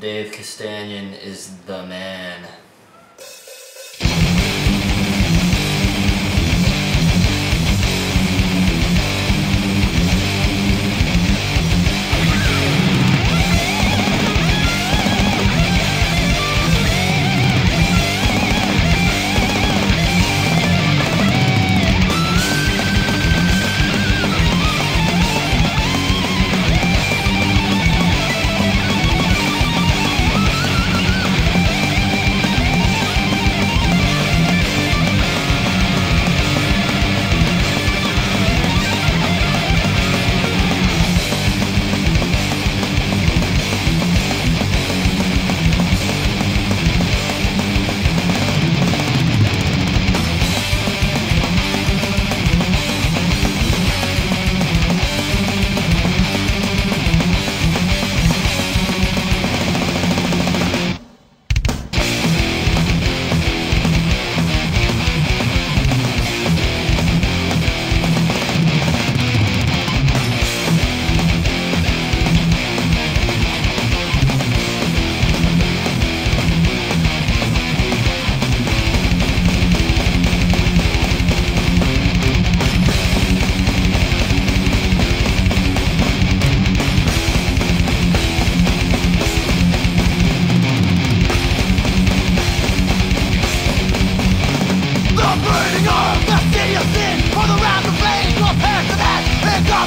Dave Castanon is the man.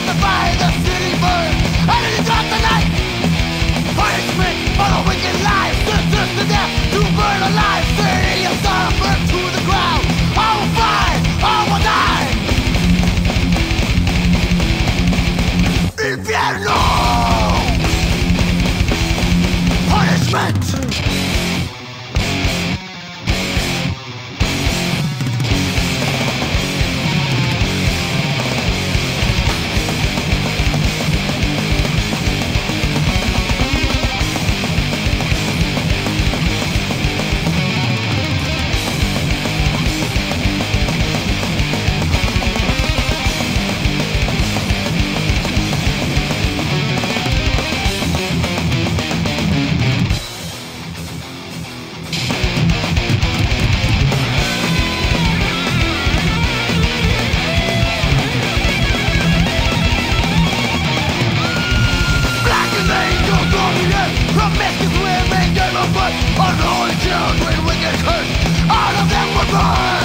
Promiscuous women gave a foot Unholy children wicked curse. All of them were born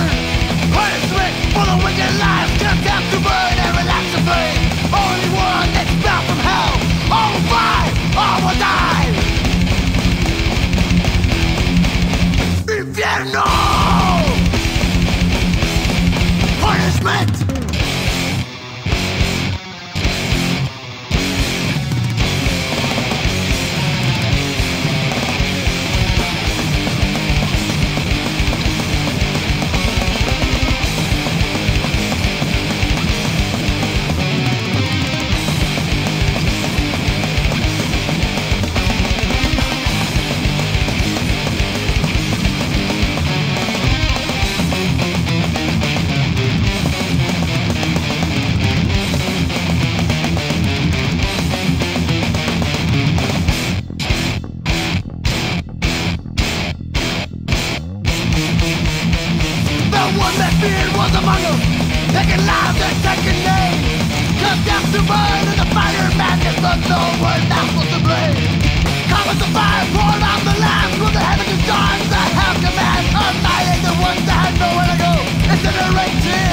To burn and the fire madness But no unknown where nothing to blame. Comets of fire poured out the last with the heavens and stars that have command. Uniting the ones that had nowhere to go. Incinerating.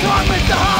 carpet the hall.